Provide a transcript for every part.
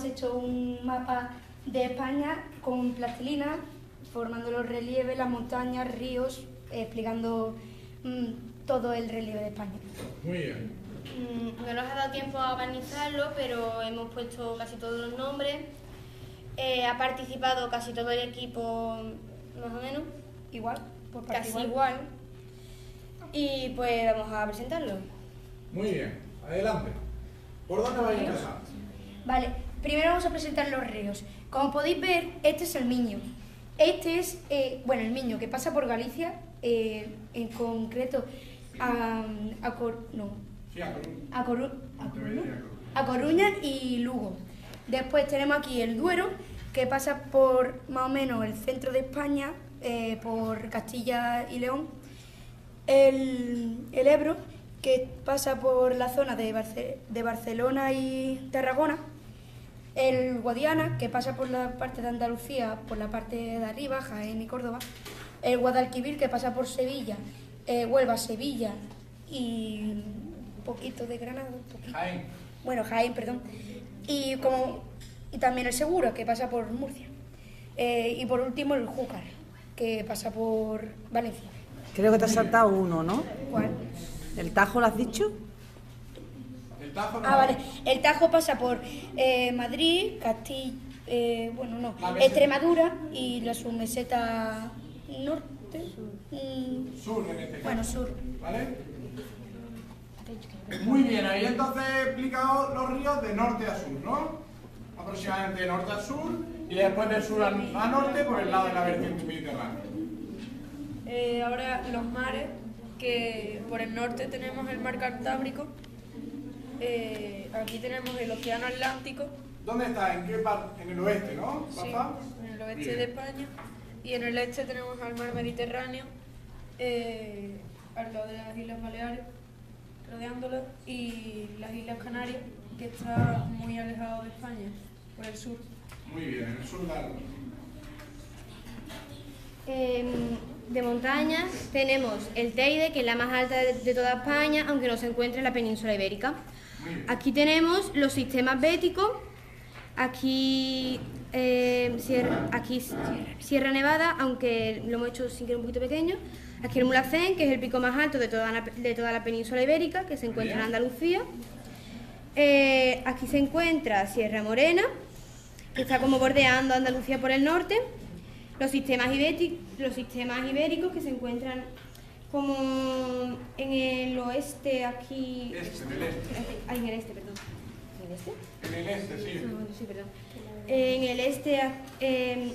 hemos hecho un mapa de España con plastilina, formando los relieves, las montañas, ríos, explicando mm, todo el relieve de España. Muy bien. Mm, No nos ha dado tiempo a organizarlo, pero hemos puesto casi todos los nombres. Eh, ha participado casi todo el equipo, más o menos, Igual, por parte casi igual. Y pues vamos a presentarlo. Muy bien. Adelante. ¿Por dónde vais a empezar? Vale, primero vamos a presentar los ríos. Como podéis ver, este es el Miño. Este es, eh, bueno, el Miño que pasa por Galicia, eh, en concreto a, a Cor- no, a Coruña. a, Coru- a Debería Coruña, Coruña. a Coruña y Lugo. Después tenemos aquí el Duero, que pasa por más o menos el centro de España, eh, por Castilla y León. El, el Ebro, que pasa por la zona de, Barce- de Barcelona y Tarragona. El Guadiana, que pasa por la parte de Andalucía, por la parte de arriba, Jaén y Córdoba. El Guadalquivir, que pasa por Sevilla, eh, Huelva, Sevilla y un poquito de Granada. un poquito. Jaén. Bueno, Jaén, perdón. Y, como, y también el Segura, que pasa por Murcia. Eh, y por último el Júcar, que pasa por Valencia. Creo que te has saltado uno, ¿no? ¿Cuál? ¿El Tajo lo has dicho? El Tajo no. Ah, vale. El Tajo pasa por eh, Madrid, Castilla, bueno, no. Extremadura y la submeseta norte. Mm, Sur en este caso. bueno, sur. ¿Vale? Muy bien, ahí entonces he explicado los ríos de norte a sur, ¿no? Aproximadamente de norte a sur y después de sur a, a norte por el lado de la vertiente mediterránea. Eh, ahora los mares, que por el norte tenemos el mar Cantábrico, eh, aquí tenemos el océano Atlántico, ¿Dónde está? ¿En qué parte? En el oeste, ¿no? sí, en el oeste Bien. de España, y en el este tenemos al mar Mediterráneo, eh, al lado de las Islas Baleares, rodeándolo, y las Islas Canarias, que está muy alejado de España, por el sur. Muy bien, en el sur de Alba. Em, de montañas tenemos el Teide, que es la más alta de, de toda España, aunque no se encuentra en la península ibérica. Aquí tenemos los sistemas béticos, aquí, eh, Sierra, aquí Sierra Nevada, aunque lo hemos hecho sin que era un poquito pequeño. Aquí el Mulhacén, que es el pico más alto de toda la, de toda la península ibérica, que se encuentra en. Andalucía. Eh, aquí se encuentra Sierra Morena, que está como bordeando Andalucía por el norte. Los sistemas, ibéti- los sistemas ibéricos que se encuentran como en el oeste, aquí. Este, en el este. Ay, en el este, perdón. ¿En el este? En el este, sí. No, sí, perdón. En el este, eh,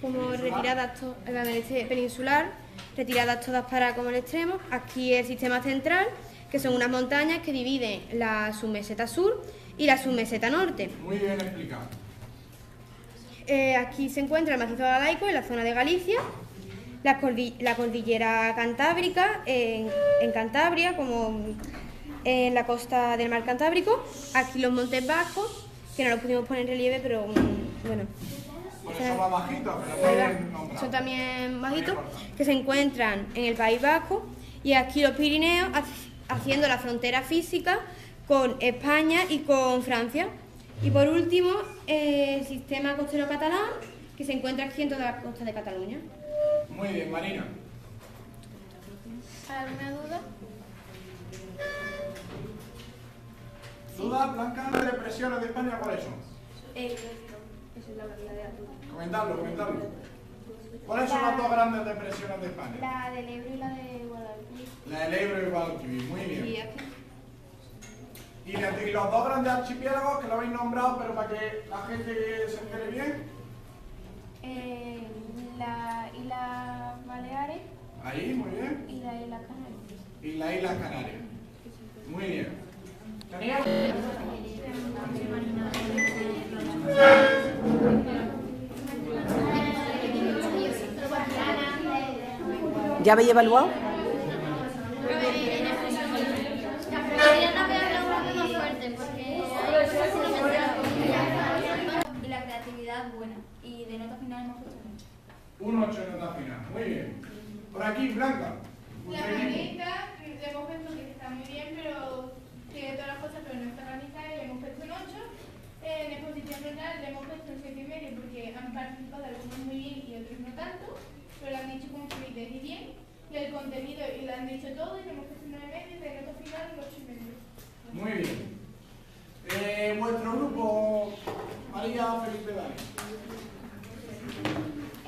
como retiradas en el este peninsular, retiradas todas para como el extremo. Aquí el sistema central, que son unas montañas que dividen la submeseta sur y la submeseta norte. Muy bien explicado. Eh, aquí se encuentra el macizo galaico en la zona de Galicia, la, cordi- la cordillera cantábrica en, en Cantabria, como en la costa del mar Cantábrico. Aquí los montes bajos, que no los pudimos poner en relieve, pero mm, bueno. Por eso va bajito, pero Ahí va. pueden nombrar. Son también bajitos, que se encuentran en el País Vasco y aquí los Pirineos hac- haciendo la frontera física con España y con Francia. Y por último, el sistema costero catalán, que se encuentra aquí en toda la costa de Cataluña. Muy bien, Marina. ¿Alguna duda? ¿Dudas, Blanca, de depresiones de España cuáles son? Esa es la de atún. Comentarlo, comentarlo. ¿Cuáles son las dos grandes depresiones de España? La del Ebro y la de Guadalquivir. La del Ebro y Guadalquivir, muy bien. y los dos grandes archipiélagos que lo habéis nombrado, pero para que la gente se entere bien. Eh, la Isla Baleares Ahí, muy bien. y la Isla Canarias. Y las Islas Canarias. Muy bien. ¿Tenías? ¿Ya habéis evaluado? aquí, Blanca. La ranita, le hemos puesto que está muy bien, pero tiene todas las cosas, pero no está ranita, le hemos puesto un 8. Eh, en exposición renal le hemos puesto un 7 y medio porque han participado algunos muy bien y otros no tanto, pero lo han dicho con fluidez y bien. Y el contenido, y lo han dicho todo, y le hemos puesto un 9 y medio, y el otro final un 8 y medio. Muy bien. Eh, vuestro grupo, María Felipe Dani.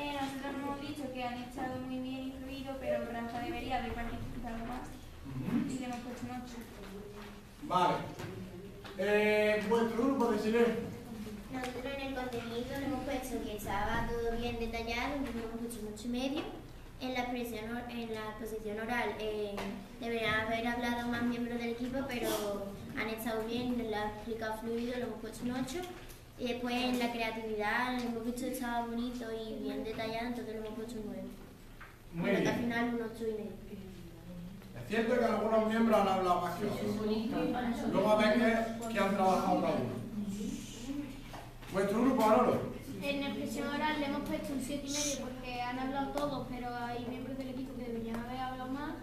Eh, nosotros hemos dicho que han estado muy bien pero Rafa debería haber participado más y le hemos puesto un 8. Vale. Eh, vuestro grupo de silencio. Nosotros en el contenido le hemos puesto que estaba todo bien detallado, le hemos puesto un ocho y medio. En la expresión, en la exposición oral eh, deberían haber hablado más miembros del equipo, pero han estado bien, lo han explicado fluido, le hemos puesto un 8. Y después en la creatividad le hemos visto que estaba bonito y bien detallado, entonces le hemos puesto un 9. Muy bien. final un 8 y medio. Es cierto que algunos miembros han hablado más que otros. Luego ven que, que han trabajado cada uno. Vuestro grupo, Manolo. En expresión oral le hemos puesto un 7 y medio porque han hablado todos, pero hay miembros del equipo que deberían haber hablado más.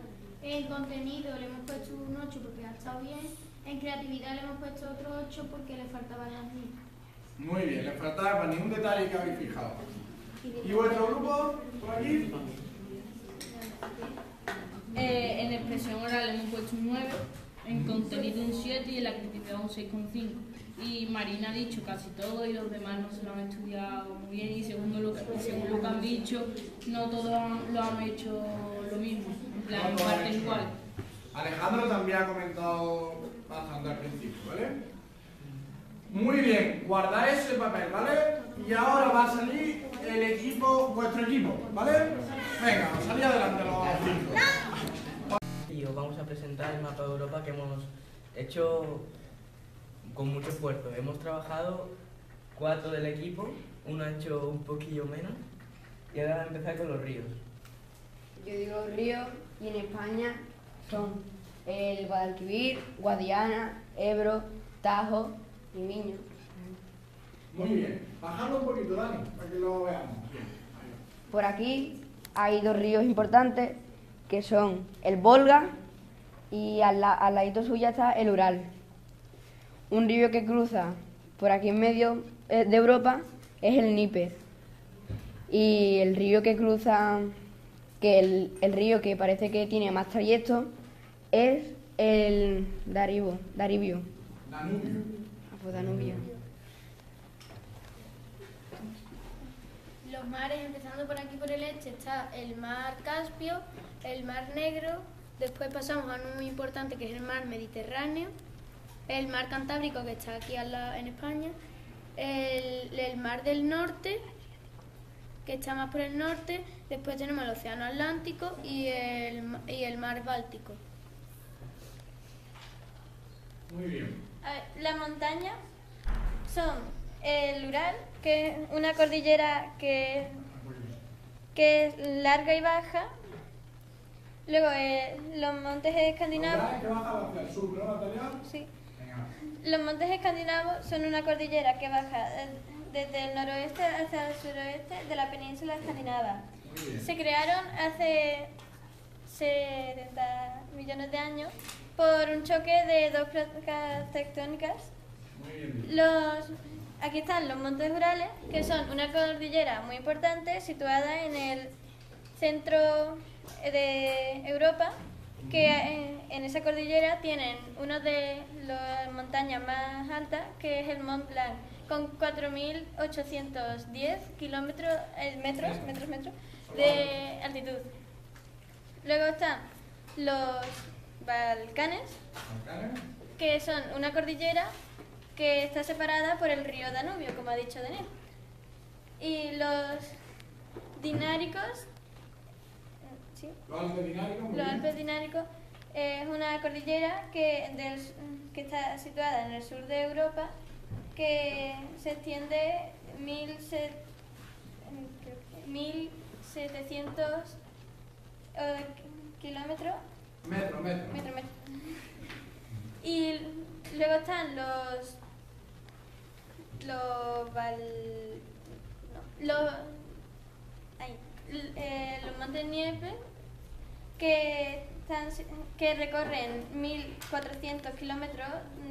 En contenido le hemos puesto un 8 porque ha estado bien. En creatividad le hemos puesto otro 8 porque le faltaban las mías. Muy bien, les faltaba para ningún detalle que habéis fijado. ¿Y vuestro grupo, por aquí? Eh, en expresión oral hemos puesto un 9, en contenido un 7 y en la creatividad un 6,5. Y Marina ha dicho casi todo y los demás no se lo han estudiado muy bien y según lo que, según lo que han dicho, no todos han- lo han hecho lo mismo, en plan, en parte igual. Alejandro también ha comentado bastante al principio, ¿vale? Muy bien, guardad ese papel, ¿vale? Y ahora va a salir el equipo, vuestro equipo, ¿vale? Venga, salid adelante los cinco. Y os vamos a presentar el mapa de Europa que hemos hecho con mucho esfuerzo. Hemos trabajado cuatro del equipo, uno ha hecho un poquillo menos y ahora vamos a empezar con los ríos. Yo digo ríos y en España son el Guadalquivir, Guadiana, Ebro, Tajo y Miño. Muy bien, bajando un poquito, Dani, para que lo veamos. Por aquí hay dos ríos importantes que son el Volga y al, la- al ladito suya está el Ural. Un río que cruza por aquí en medio eh, de Europa es el Níper. Y el río que cruza, que el, el río que parece que tiene más trayecto es el Daribo, Daribio. Danubio. Pues Danubio. Los mares, empezando por aquí por el este, está el mar Caspio, el mar Negro, después pasamos a uno muy importante que es el mar Mediterráneo, el mar Cantábrico que está aquí en España, el, mar del Norte, que está más por el norte, después tenemos el océano Atlántico y el mar Báltico. Muy bien. A ver, las montañas son el Ural, que es una cordillera que, que es larga y baja. Luego eh, los montes ¿Verdad escandinavos. que baja hacia el sur, no, Natalia? Sí. Venga. Los montes escandinavos son una cordillera que baja eh, desde el noroeste hacia el suroeste de la península escandinava. Se crearon hace 70 millones de años por un choque de dos placas tectónicas los, aquí están los Montes Urales, que son una cordillera muy importante situada en el centro de Europa, que en, en esa cordillera tienen una de las montañas más altas, que es el Mont Blanc, con 4.810 kilómetros, eh, metros, metros, metros de altitud. Luego están los Balcanes, Balcanes. que son una cordillera que está separada por el río Danubio, como ha dicho Daniel. Y los dináricos, ¿sí? Los Alpes los dináricos es una cordillera que, del que está situada en el sur de Europa, que se extiende 1700 1700 eh, kilómetros Metro, metro. Metro, metro. Y luego están los. Los. Val, no, los. ay, l- eh, los montes Nieve que, están, que recorren 1400 kilómetros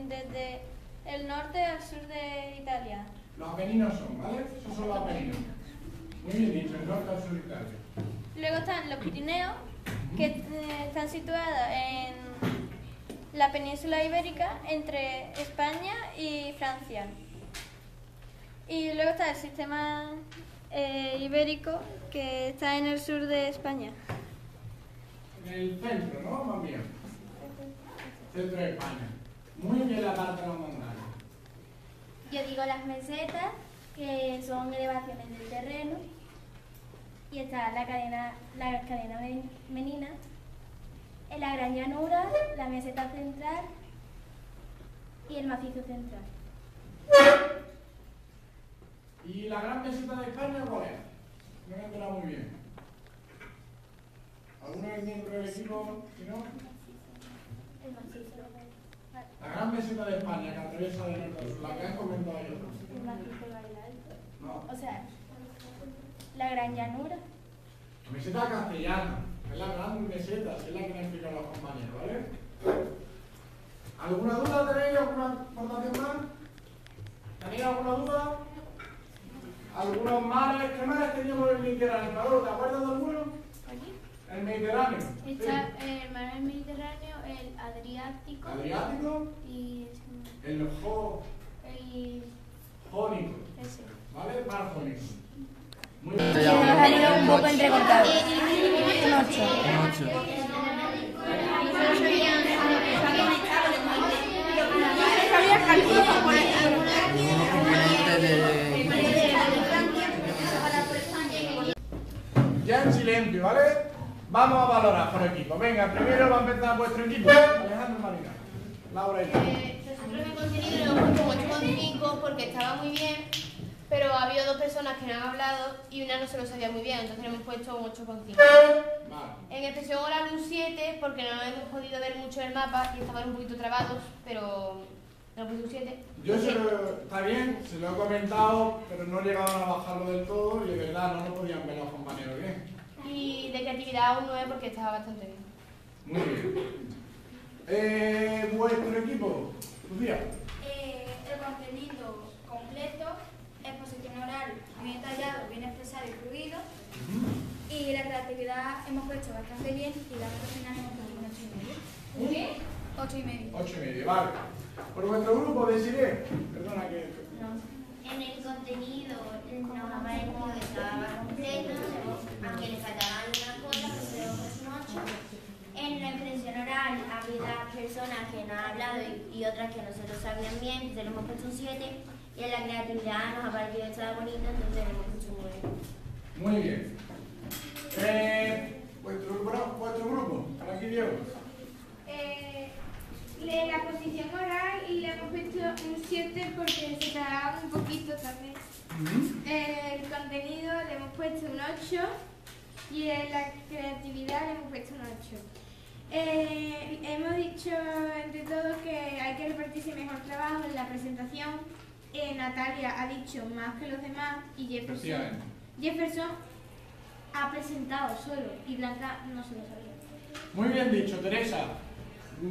desde el norte al sur de Italia. Los apeninos son, ¿vale? Esos son los apeninos. Muy bien dicho, el norte al sur de Italia. Luego están los Pirineos, que eh, están situados en la península ibérica entre España y Francia. Y luego está el sistema eh, ibérico, que está en el sur de España. En el centro, ¿no? Más bien. Centro de España. Muy bien la parte montañas. Yo digo las mesetas, que son elevaciones del terreno. Y está la cadena, la cadena men- menina. En la gran llanura, la meseta central y el macizo central. ¿Y la gran meseta de España cuál es? No me he enterado muy bien. ¿Alguno es miembro del equipo? Si no, El macizo. la gran meseta de España que atraviesa de norte a sur, la que han comentado yo. El macizo alto. No, O sea, la gran llanura. meseta castellana, es la gran meseta, es la que me han explicado los compañeros, ¿vale? ¿Alguna duda tenéis? ¿Alguna aportación más? ¿Tenéis alguna duda? ¿Algunos mares? ¿Qué mares teníamos en el Mediterráneo? ¿te acuerdas de alguno? El Mediterráneo. sí. El mar del Mediterráneo, el Adriático. Adriático, Y el Jo- el. Jónico, ese. ¿vale? Mar Jónico. Sí, nos ha salido un poco entrecortado. Un 8. Ya en silencio, ¿vale? Vamos a valorar por equipo. Venga, primero va a empezar vuestro equipo. Alejandro Marina. Laura y tú. Eh, nosotros hemos un 8,5 porque estaba muy bien, pero ha habido dos personas que no han hablado y una no se lo sabía muy bien, entonces le hemos puesto un 8,5. Vale. En expresión oral un 7 porque no hemos podido ver mucho el mapa y estaban un poquito trabados, pero hemos puesto un 7. Yo se lo, está bien, se lo he comentado, pero no llegaban a bajarlo del todo y de verdad no lo podían ver los compañeros bien. Y de creatividad un 9 porque estaba bastante bien. Muy bien. Eh, vuestro equipo, Lucía. Eh, el contenido completo, oral bien detallado, bien expresado y fluido. Y la creatividad hemos puesto bastante bien y la nota final hemos puesto un 8 y medio. ¿Un qué? 8 y medio. Ocho y medio, vale. Por vuestro grupo, deciré. Perdona que. En el contenido nos ha parecido que estaba completo, aunque le faltaban algunas cosas, pero puesto un 8. En la expresión oral ha habido personas que no han hablado y, y otras que no se lo sabían bien, entonces le hemos puesto un 7. Y en la creatividad nos ha parecido que estaba bonito, entonces puesto un 9. Muy bien. Eh, vuestro, grupo, vuestro grupo, por aquí Diego. Eh, la posición oral y le hemos puesto un 7 porque se trababa un poquito también. Eh, el contenido le hemos puesto un 8 y en la creatividad le hemos puesto un 8. Eh, hemos dicho entre todos que hay que repartirse mejor trabajo en la presentación. Eh, Natalia ha dicho más que los demás y Jefferson. Jefferson ha presentado solo y Blanca no se lo sabía. Muy bien dicho, Teresa.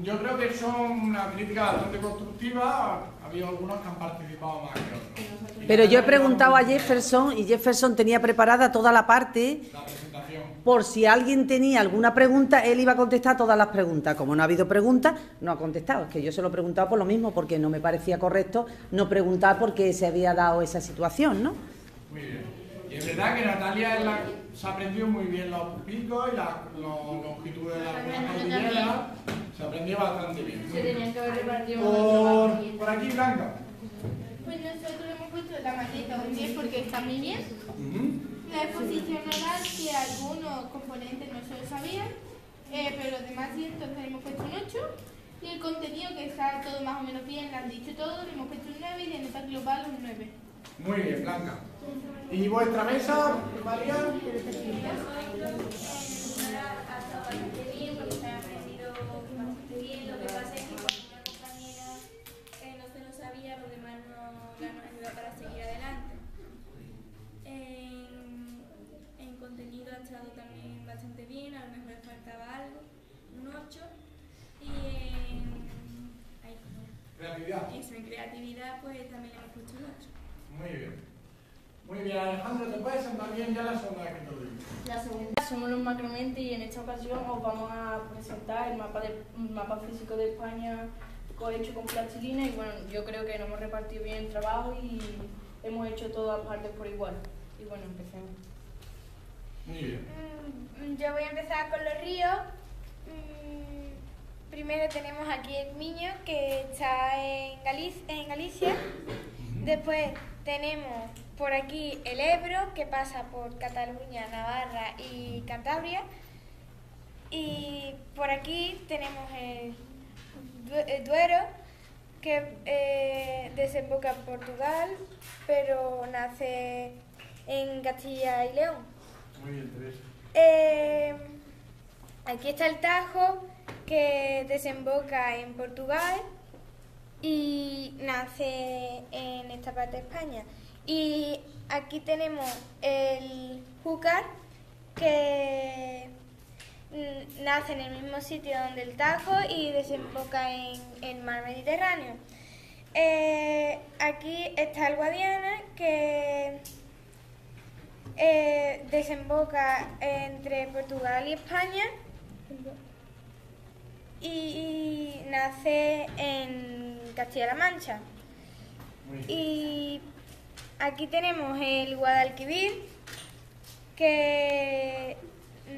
Yo creo que son una crítica bastante constructiva. Ha habido algunos que han participado más que otros. Pero yo he preguntado a Jefferson y Jefferson tenía preparada toda la parte. Por si alguien tenía alguna pregunta, él iba a contestar todas las preguntas. Como no ha habido preguntas, no ha contestado. Es que yo se lo he preguntado por lo mismo, porque no me parecía correcto no preguntar por qué se había dado esa situación, ¿no? Muy bien. Y es verdad que Natalia la- se ha aprendido muy bien los picos y las los longitudes de algunas cordilleras. Se aprendió bastante bien. Se tenían que haber repartido Por, por aquí, Blanca. Pues nosotros hemos puesto la maqueta un 10 porque está muy bien. La exposición oral, que algunos componentes no se lo sabían, eh, pero los demás sí, entonces hemos puesto un 8. Y el contenido, que está todo más o menos bien, lo han dicho todo, le hemos puesto un 9 y de nota global un 9. Muy bien, Blanca. ¿Y vuestra mesa, María? 8. Y en, ay, Creatividad. eso, en creatividad, pues también le hemos puesto un 8. Muy bien. Muy bien, Alejandro, ¿te puedes sentar bien? Ya la segunda vez que te digo. La segunda somos los macromente y en esta ocasión os vamos a presentar el mapa, de, mapa físico de España co- hecho con plastilina y bueno, yo creo que nos hemos repartido bien el trabajo y hemos hecho todas partes por igual. Y bueno, empecemos. Muy bien. Mm, Yo voy a empezar con los ríos. Primero tenemos aquí el Miño, que está en, Galic- en Galicia. Después tenemos por aquí el Ebro, que pasa por Cataluña, Navarra y Cantabria. Y por aquí tenemos el Duero, que eh, desemboca en Portugal, pero nace en Castilla y León. Muy bien, Teresa. Eh, aquí está el Tajo que desemboca en Portugal y nace en esta parte de España. Y aquí tenemos el Júcar que mm, nace en el mismo sitio donde el Tajo y desemboca en el mar Mediterráneo. Eh, aquí está el Guadiana que eh, desemboca entre Portugal y España y, y nace en Castilla-La Mancha. Y aquí tenemos el Guadalquivir que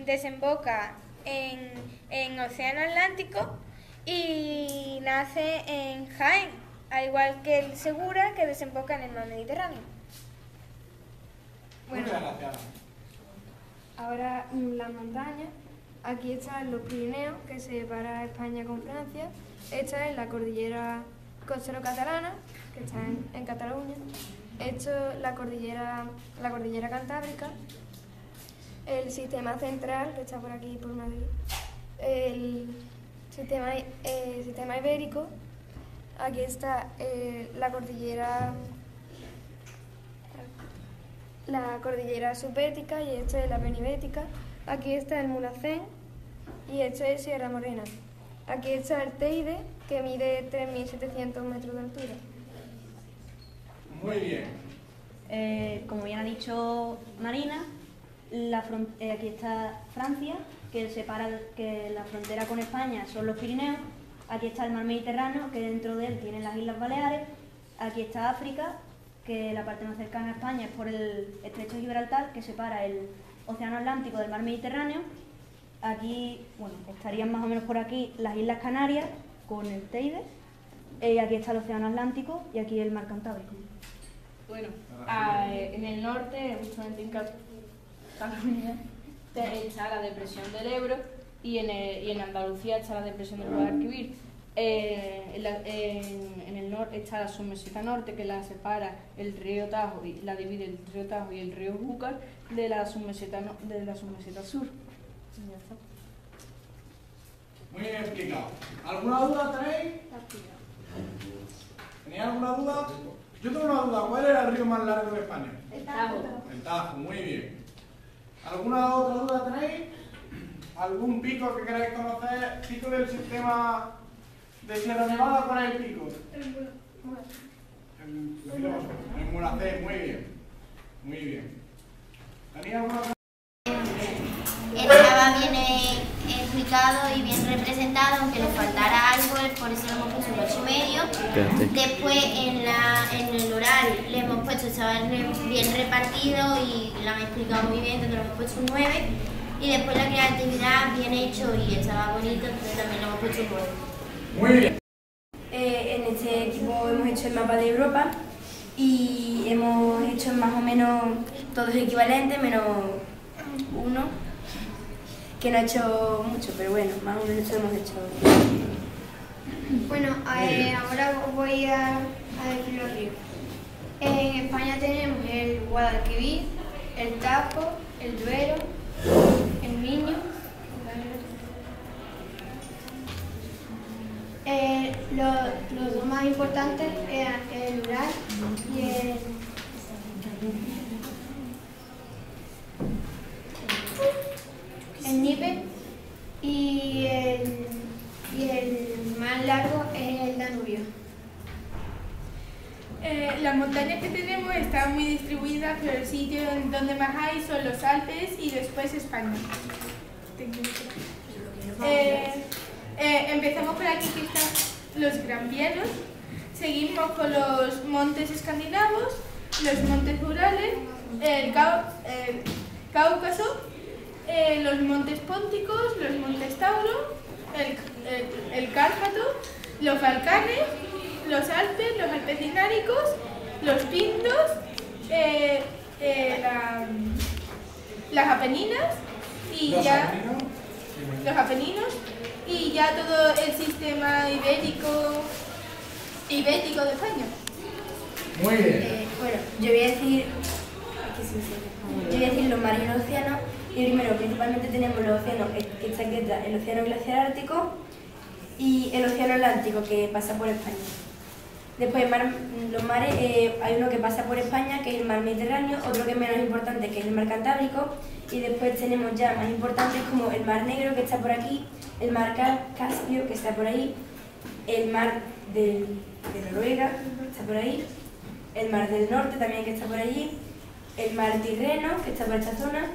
desemboca en, en Océano Atlántico y nace en Jaén, al igual que el Segura que desemboca en el mar Mediterráneo. Muchas gracias. Ahora las montañas. Aquí están los Pirineos, que separa España con Francia. Esta es la cordillera costero-catalana, que está en, en Cataluña. Esto es la cordillera, la cordillera cantábrica. El sistema central, que está por aquí, por Madrid. El sistema, eh, sistema ibérico. Aquí está eh, la cordillera la cordillera subética y esto es la penibética. Aquí está el Mulhacén y esto es Sierra Morena. Aquí está el Teide, que mide 3.700 metros de altura. Muy bien. Eh, como bien ha dicho Marina, la eh, aquí está Francia, que separa el- que la frontera con España son los Pirineos. Aquí está el mar Mediterráneo, que dentro de él tiene las Islas Baleares. Aquí está África, que la parte más cercana a España es por el estrecho de Gibraltar, que separa el Océano Atlántico del mar Mediterráneo. Aquí, bueno, estarían más o menos por aquí las Islas Canarias con el Teide. Eh, aquí está el Océano Atlántico y aquí el mar Cantábrico. Bueno, ah, eh, en el norte, justamente en Cat- Cataluña, está la depresión del Ebro y en, y en Andalucía está la depresión del Guadalquivir. Eh, en, la- en- en el norte está la submeseta norte que la separa el río Tajo y la divide el río Tajo y el río Júcar de la submeseta, no- de la sur. Muy bien explicado. ¿Alguna duda tenéis? ¿Tenéis alguna duda? Yo tengo una duda. ¿Cuál era el río más largo de España? El Tajo. El Tajo, muy bien. ¿Alguna otra duda tenéis? ¿Algún pico que queráis conocer? ¿Pico del sistema de Sierra Nevada? ¿Cuál es el pico? El, filoso. el Mulacén, muy bien. Muy bien. ¿Tenéis alguna pregunta? Estaba bien eh, explicado y bien representado, aunque le faltara algo, por eso le hemos puesto un 8 y medio. Después en, la, en el oral le hemos puesto, estaba bien repartido y lo han explicado muy bien, entonces le hemos puesto un 9. Y después la creatividad bien hecho y estaba bonito, entonces también le hemos puesto un 9. Muy bien. Eh, en este equipo hemos hecho el mapa de Europa y hemos hecho más o menos todos equivalentes, menos uno, que no ha hecho mucho, pero bueno, más o menos hemos hecho. Bueno, eh, ahora os voy a, a decir los ríos. En España tenemos el Guadalquivir, el Tajo, el Duero, el Miño. Eh, lo- los dos más importantes eran el Ural y el, el Níper y el, y el más largo es el Danubio. Eh, las montañas que tenemos están muy distribuidas, pero el sitio en donde más hay son los Alpes y después España. Eh, eh, empezamos por aquí que están los Gran Vianos, seguimos con los montes escandinavos, los montes Urales, el, Cau- el Cáucaso, eh, los montes Pónticos, los montes Tauro, el, el, el Cárpato, los Balcanes, los Alpes, los Alpes Dináricos, los Pintos, eh, eh, la- las Apeninas y ¿Los ya Apeninos? los Apeninos y ya todo el sistema ibérico ibérico de España. Muy bien. Eh, bueno, yo voy a decir. Yo voy a decir los mares y los océanos. Y primero, principalmente tenemos los océanos, que que está el océano glaciar ártico y el océano Atlántico, que pasa por España. Después, los mares, eh, hay uno que pasa por España, que es el mar Mediterráneo, otro que es menos importante, que es el mar Cantábrico, y después tenemos ya más importantes como el mar Negro, que está por aquí, el mar Ca- Caspio, que está por ahí, el mar del- de Noruega, que está por ahí, el mar del Norte también, que está por allí, el mar Tirreno, que está por esta zona,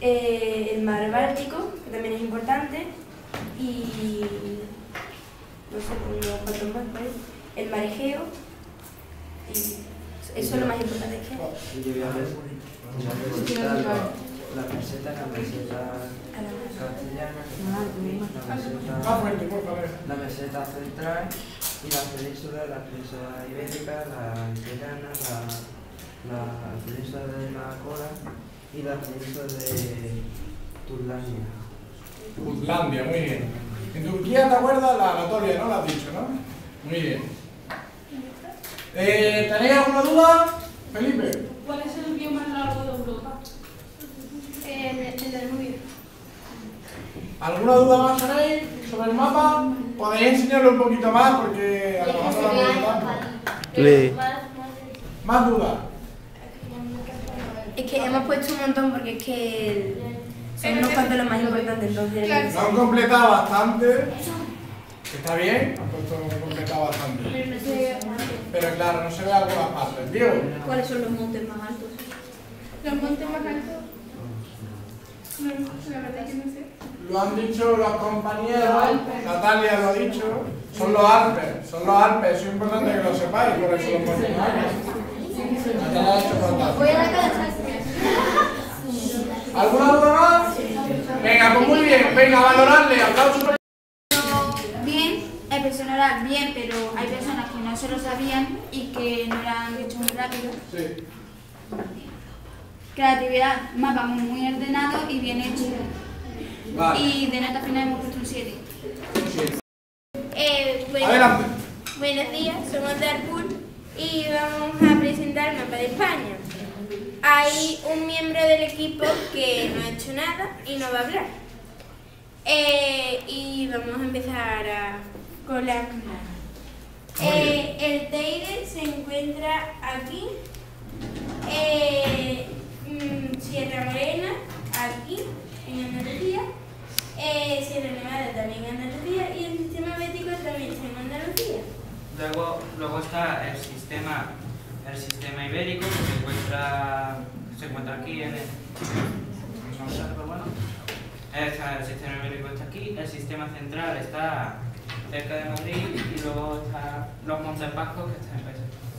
eh, el mar Báltico, que también es importante, y no sé, unos cuatro más, por ahí, el mar Egeo, y eso es lo más importante que hay. Y yo voy a ver, voy a preguntar la- meseta, la meseta castellana, la meseta, la meseta central y la península, la península ibérica, la italiana, la, la península de la Cola y la península de Turlania. Jutlandia, muy bien. En Turquía, ¿te acuerdas? La Anatolia, ¿no? La has dicho, ¿no? Muy bien. Eh, ¿Tenéis alguna duda? Felipe. ¿Cuál es el río más largo de Europa? El, el Danubio. ¿Alguna duda más tenéis sobre el mapa? Podéis enseñarlo un poquito más porque a lo mejor no lo. ¿Más dudas? Es que hemos puesto un montón porque es que son unos cuantos los más importantes, entonces... Lo han completado bastante. Está bien, han puesto completado bastante. Pero claro, no se ve algunas partes. Diego. ¿Cuáles son los montes más altos? Los montes más altos. No, la verdad que no sé. Lo han dicho los compañeros, Natalia lo ha dicho, son los Alpes, son los Alpes, eso es importante que lo sepáis, por eso los ponemos Natalia ha hecho fantástico. Voy a la casa. ¿Alguna duda más? Venga, pues muy bien, venga, valorarle, aplausos. Oral bien, pero hay personas que no se lo sabían y que no lo han hecho muy rápido. Sí. Creatividad, mapa muy ordenado y bien hecho. Vale. Y de nota final hemos puesto un 7. Eh, bueno, Adelante. Buenos días, somos de Arpul y vamos a presentar el mapa de España. Hay un miembro del equipo que no ha hecho nada y no va a hablar. Eh, y vamos a empezar a- Eh, el Teide se encuentra aquí. Eh, mm, Sierra Morena, aquí, en Andalucía. Eh, Sierra Nevada también en Andalucía. Y el sistema bético también está en Andalucía. Luego, luego está el sistema, el sistema ibérico que se encuentra, se encuentra aquí en el, no sé, pero bueno. Está- el sistema ibérico está aquí, el sistema central está cerca de Madrid y luego están los Montes Vascos que están en Países Bajos.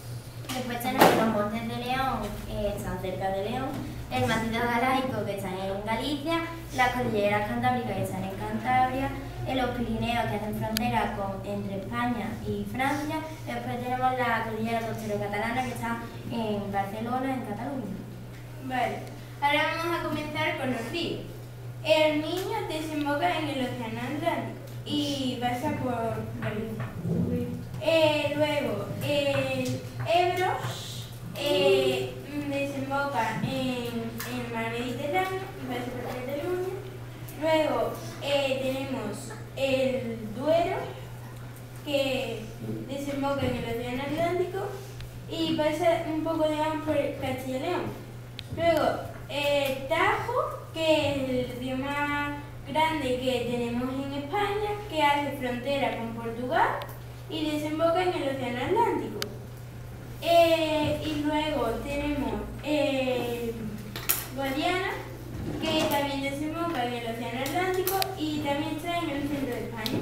Después tenemos los Montes de León, que están cerca de León, el macizo galaico, que están en Galicia, las cordilleras cantábricas, que están en Cantabria, los Pirineos, que hacen frontera con, entre España y Francia, después tenemos la cordillera costero-catalana, que está en Barcelona, en Cataluña. Vale, ahora vamos a comenzar con los ríos. El Miño desemboca en el Océano Atlántico y pasa por. Eh, luego, el Ebro eh, desemboca en, el mar Mediterráneo y pasa por Cataluña. Luego eh, tenemos el Duero, que desemboca en el Océano Atlántico y pasa un poco de agua por Castilla y León. Luego, el Tajo, que es el río más grande que tenemos en España, que hace frontera con Portugal y desemboca en el Océano Atlántico. Eh, y luego tenemos eh, Guadiana, que también desemboca en el Océano Atlántico y también está en el centro de España.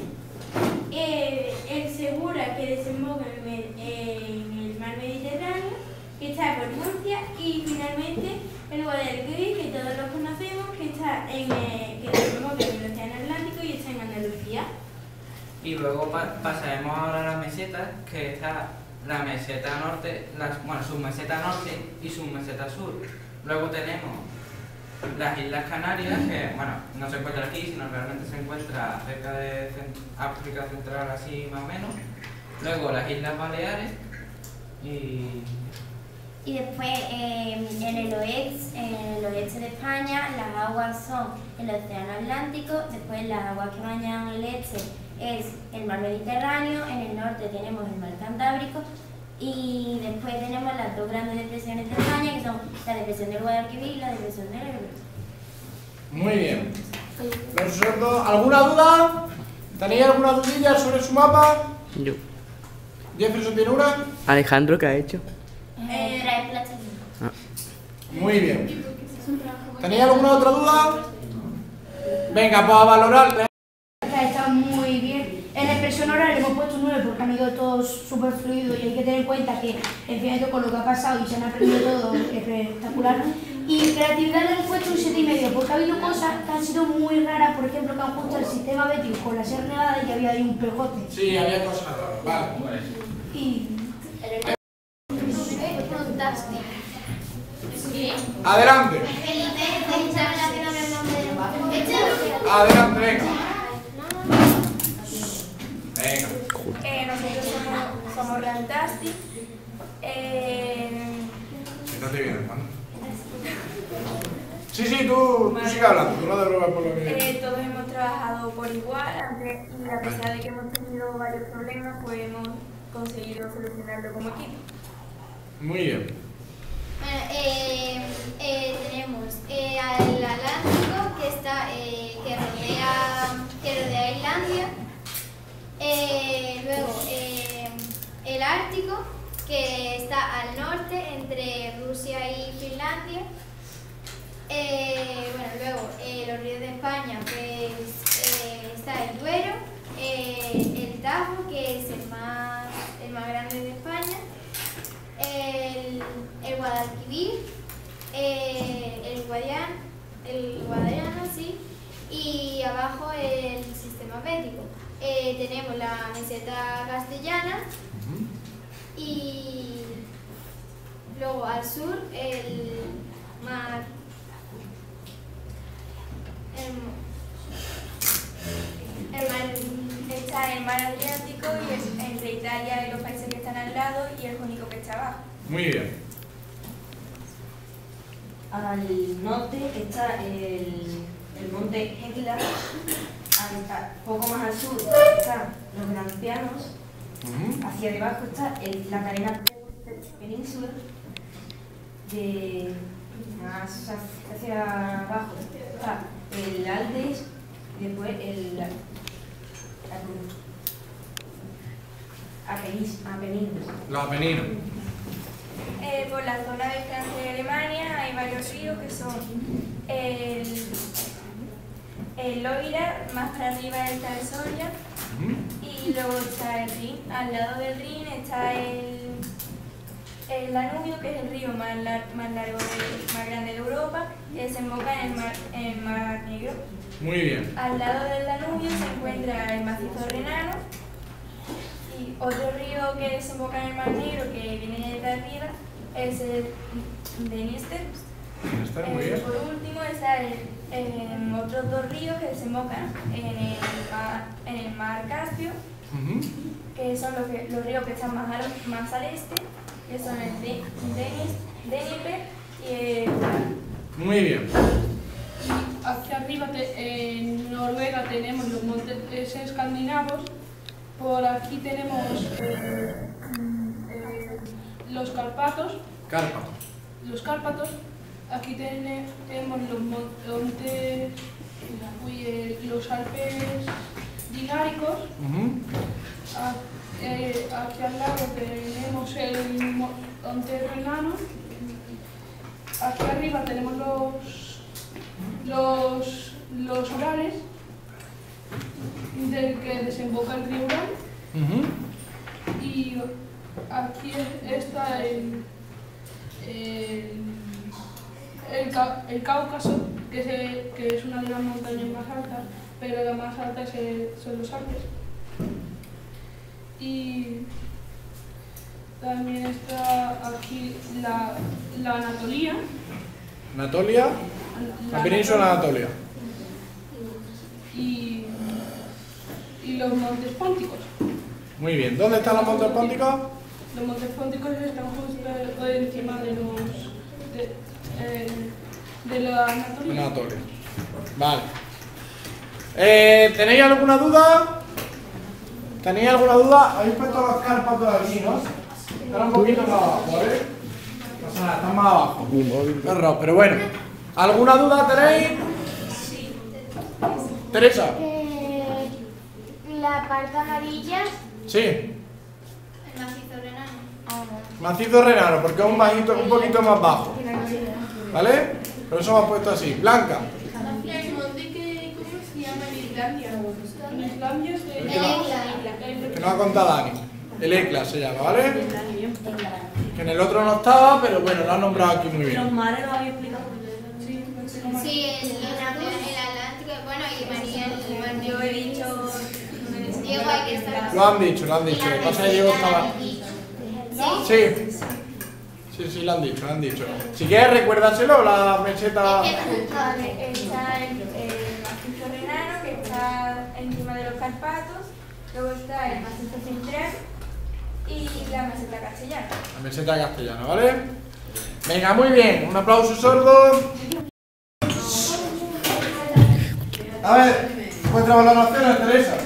Eh, el Segura, que desemboca en el, en el mar Mediterráneo, que está por Murcia. Y finalmente el Guadalquivir, que todos los conocemos, que, está en, eh, que desemboca en el Océano Atlántico y está en Andalucía. Y luego pa- pasaremos ahora a las mesetas, que está la meseta norte, las, bueno, submeseta norte y submeseta sur. Luego tenemos las Islas Canarias, que bueno, no se encuentra aquí, sino realmente se encuentra cerca de África Central, así más o menos. Luego las Islas Baleares y... Y después eh, en, el oeste, en el oeste de España las aguas son el Océano Atlántico, después las aguas que bañan el este es el mar Mediterráneo, en el norte tenemos el mar Cantábrico y después tenemos las dos grandes depresiones de España que son la depresión del Guadalquivir y la depresión del Ebro. Muy bien. ¿Alguna duda? ¿Tenéis alguna dudilla sobre su mapa? Yo. ¿Jefferson tiene una? Alejandro, ¿qué ha hecho? Eh, trae plastilina. Muy bien. ¿Tenéis alguna otra duda? Venga, pues a valorar. Está muy bien. En la expresión oral le hemos puesto un 9 porque han ido todos súper fluidos y hay que cuenta que el final con lo que ha pasado y se han aprendido todo es espectacular. Y creatividad le hemos puesto un 7,5 porque ha habido cosas que han sido muy raras, por ejemplo, que han justo el sistema bético con la Sierra Nevada y había ahí un pegote. Sí, había cosas raras. Vale. Y Fantástico. ¿Sí? Adelante. Adelante, venga. Venga. Eh, nosotros somos, somos Rantastic. Eh, Siéntate bien, hermano. Sí, sí, tú, tú sigue hablando, tú no te preocupes por lo que... eh, todos hemos trabajado por igual aunque- y a pesar de que hemos tenido varios problemas, pues hemos conseguido solucionarlo como equipo. Muy bien. Bueno, eh, eh, tenemos eh, al Atlántico que está eh, que rodea que rodea Islandia. Eh, luego eh, el Ártico que está al norte entre Rusia y Finlandia. Eh, bueno, luego eh, los ríos de España, pues eh, está el Duero, el Tajo, que es el más, el más grande de España, el, Guadalquivir, el Guadiana, el Guadiana, sí, y abajo el sistema bético. Tenemos la meseta castellana y luego al sur el mar El, el mar, está el mar Adriático y es entre Italia y los países que están al lado y el único que está abajo. Muy bien. Al norte está el, el monte Hekla, al- a- poco más al sur están los Grampianos, hacia debajo está el- la cadena península, de más hacia- hacia abajo. Está el Aldes y después el Apeninos. Los Apeninos. Eh, por la zona de Francia y Alemania hay varios ríos que son el, el Loira, más para arriba está el Soria y luego está el Rin. Al lado del Rin está el, el Danubio, que es el río más, lar- más largo, de- más grande de Europa, que desemboca en el mar, en el mar Negro. Muy bien. Al lado del Danubio se encuentra el macizo renano y otro río que desemboca en el Mar Negro que viene de arriba es el Dniester. Está muy Eh, bien. por último está em, otros dos ríos que desembocan en el mar, en el mar Caspio, que son los, que- los ríos que están más al, más al este, que son el De- Denis, Dnieper y el Ural. Muy bien. Hacia arriba, te- en Noruega, tenemos los montes escandinavos. Por aquí tenemos eh, mm, eh, los Carpatos. Cárpato. Los Cárpatos. Aquí tene- tenemos los mon- montes, los Alpes dináricos. A- eh, aquí al lado tenemos el monte renano. Aquí arriba tenemos los, los, los Urales, del que desemboca el río Ural. Y aquí está el, el, el, el Cáucaso, que, se- que es una de las montañas más altas, pero la más alta es el- son los Alpes. Y también está aquí la, la Anatolia. Anatolia, la península de Anatolia. y, y los montes pónticos. Muy bien. ¿Dónde están los montes pónticos? Los montes pónticos están justo encima de los de, eh, de la Anatolia. Anatolia. Vale. Eh, ¿Tenéis alguna duda? ¿Tenéis alguna duda? Habéis puesto los Cárpatos aquí, ¿no? Están un poquito más abajo, ¿vale? O sea, están más abajo. Error, pero bueno. ¿Alguna duda tenéis? Teresa. Eh, la parte amarilla. Sí. El macizo renano. Macizo renano, porque es un, bajito, un poquito más bajo. ¿Vale? Por eso hemos puesto así. Blanca. El monte que, ¿cómo se llama en Islandia? En Islandia se El que no- ha contado Dani. El ECLA se llama, ¿vale? Que en el otro no estaba, pero bueno, lo han nombrado aquí muy bien. Los mares los había explicado. Sí, el, el Atlántico, bueno, y María, yo he dicho, Diego hay que estar. Lo han dicho, lo han dicho. Lo que pasa es que Diego estaba. Sí. Sí, sí, lo han dicho, lo han dicho. Si quieres, recuérdaselo, la meseta. Vale, está el, el macizo renano que está encima de los Carpatos, luego está el macizo central y la meseta castellana. La meseta castellana, ¿vale? Venga, muy bien. Un aplauso sordo. A ver, vuestras valoraciones, Teresa.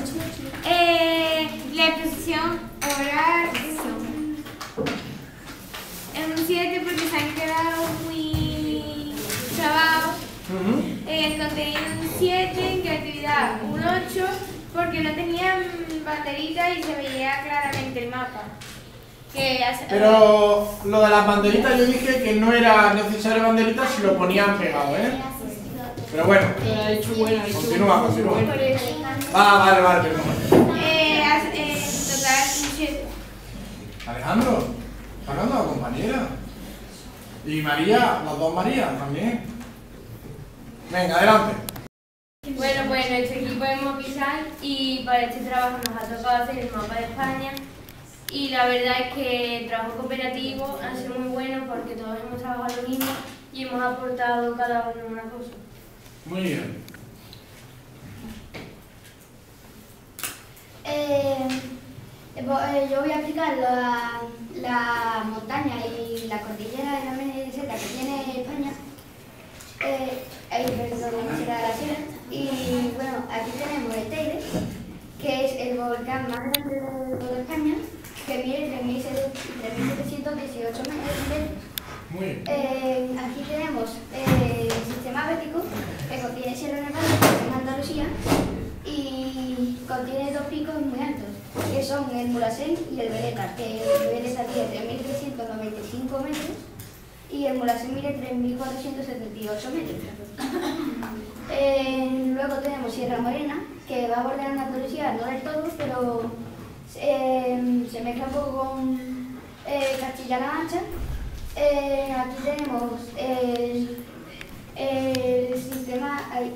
El contenido un 7, en creatividad un 8 porque no tenían banderita y se veía claramente el mapa. Que hace- Pero lo de las banderitas yo dije que no era necesario banderitas si lo ponían pegado, ¿eh? Pero bueno, continúa, continúa. Ah, vale, vale, perdón. Eh, eh, en total un 7. Alejandro, está hablando la compañera. Y María, las dos Marías también. Venga, adelante. Bueno, pues nuestro equipo es Mopisal y para este trabajo nos ha tocado hacer el mapa de España y la verdad es que el trabajo cooperativo ha sido muy bueno porque todos hemos trabajado lo mismo y hemos aportado cada uno una cosa. Muy bien. Eh, eh, bo- eh, yo voy a explicar la, la montaña y la cordillera de la meseta que tiene España. Eh, ahí, perdón. Y bueno, aquí tenemos el Teide, que es el volcán más grande de toda España, que mide 3.718 metros. Muy bien. Eh, aquí tenemos eh, el sistema bético, que contiene Sierra Nevada, que en Andalucía, y contiene dos picos muy altos, que son el Mulhacén y el Veleta, que el Veleta tiene 3.395 metros y el Mulhacén mide 3.478 metros. Eh, luego tenemos Sierra Morena, que va bordeando Andalucía, no del todo, pero eh, se mezcla un poco con eh, Castilla-La Mancha. Aquí tenemos el, el sistema. aquí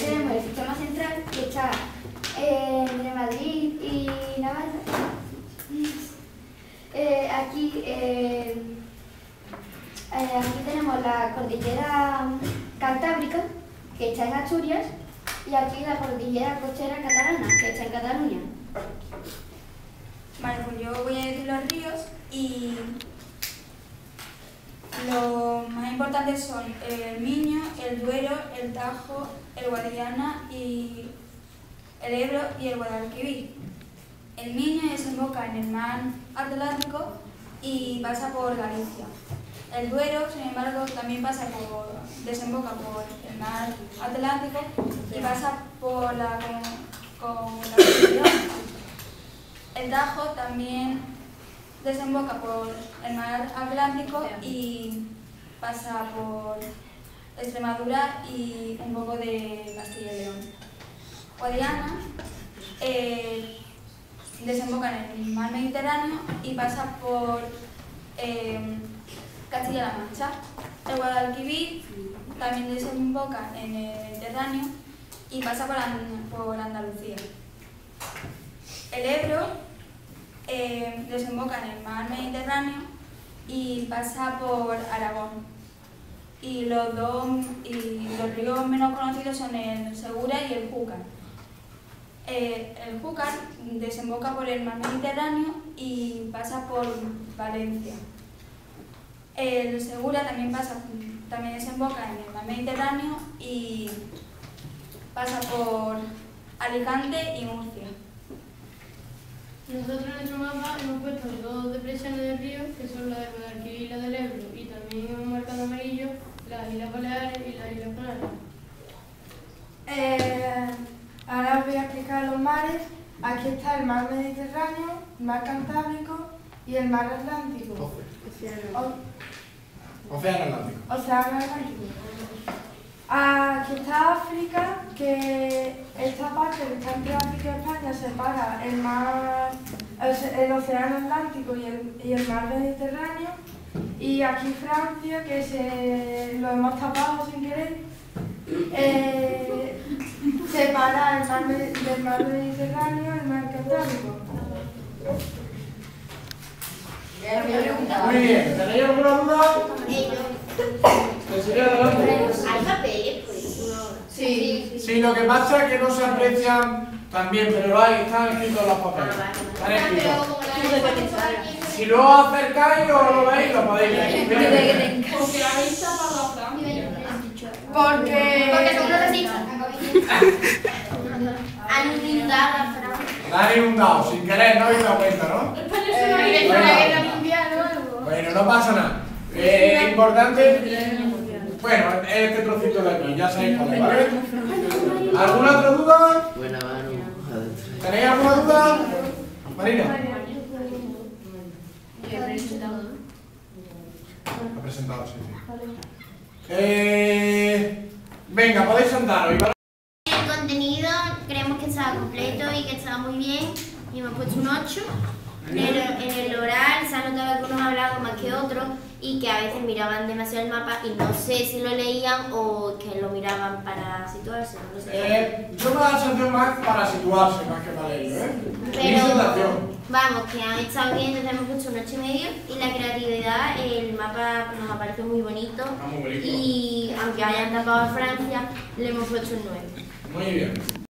tenemos el sistema central que está entre Madrid y Navarra. Eh, aquí, eh, eh, aquí tenemos la cordillera cantábrica que está en Asturias y aquí la cordillera costera catalana que está en Cataluña. Vale, pues yo voy a decir los ríos y los más importantes son el Miño, el Duero, el Tajo, el Guadiana y el Ebro y el Guadalquivir. El Miño desemboca en el mar Atlántico y pasa por Galicia. El Duero, sin embargo, también pasa por, desemboca por el mar Atlántico y pasa por la, con, con la el Tajo también desemboca por el mar Atlántico y pasa por Extremadura y un poco de Castilla y León. Guadiana eh, desemboca en el mar Mediterráneo y pasa por eh, Castilla-La Mancha. El Guadalquivir también desemboca en el Mediterráneo y pasa por, por Andalucía. El Ebro eh, desemboca en el mar Mediterráneo y pasa por Aragón. Y los dos y los ríos menos conocidos son el Segura y el Júcar. Eh, el Júcar desemboca por el mar Mediterráneo y pasa por Valencia. El Segura también pasa, también desemboca en el mar Mediterráneo y pasa por Alicante y Murcia. Nosotros en nuestro mapa hemos puesto dos depresiones del río, que son la de Guadalquivir y la del Ebro, y también hemos marcado amarillo las Islas Baleares y las Islas Canarias. Eh, ahora os voy a explicar los mares. Aquí está el mar Mediterráneo, el mar Cantábrico y el mar Atlántico. Océano Atlántico. Océano Atlántico. Aquí está África, que esta parte que está entre África y España separa el mar, el océano Atlántico y el, y el mar Mediterráneo. Y aquí Francia, que se lo hemos tapado sin querer, eh, separa el mar del mar Mediterráneo y el mar Cantábrico. Muy bien, ¿tenéis alguna duda? ¿Me sigue adelante? Hay papeles, pues. Sí. Sí, lo que pasa es que no se aprecian también, pero lo hay, están escritos en los papeles. Están escritos. Si luego acercáis o lo veis, lo podéis ver. Porque habéis tapado a Francia. Porque... Porque son los racistas. Han inundado a Francia. La han inundado, sin querer, no habéis dado cuenta, ¿no? Eh, Bueno. la guerra mundial o algo. Bueno, no pasa nada. Eh, importante. Bueno, este trocito de aquí, ya sabéis cuál es, ¿vale? ¿Alguna otra duda? Buena mano. ¿Tenéis alguna duda? Marina. Ha presentado, sí, sí. Eh, venga, podéis sentaros. y El contenido creemos que estaba completo y que estaba muy bien y hemos puesto un 8. En el, en el oral se ha notado que unos hablaban más que otros y que a veces miraban demasiado el mapa y no sé si lo leían o que lo miraban para situarse, no sé. Eh, yo me da la sensación más para situarse, más que para ello, ¿eh? Pero sensación. vamos, que han estado bien, entonces hemos puesto un 8 y medio y la creatividad, el mapa nos ha parecido muy bonito muy bonito. y aunque hayan tapado a Francia, le hemos puesto un 9. Muy bien.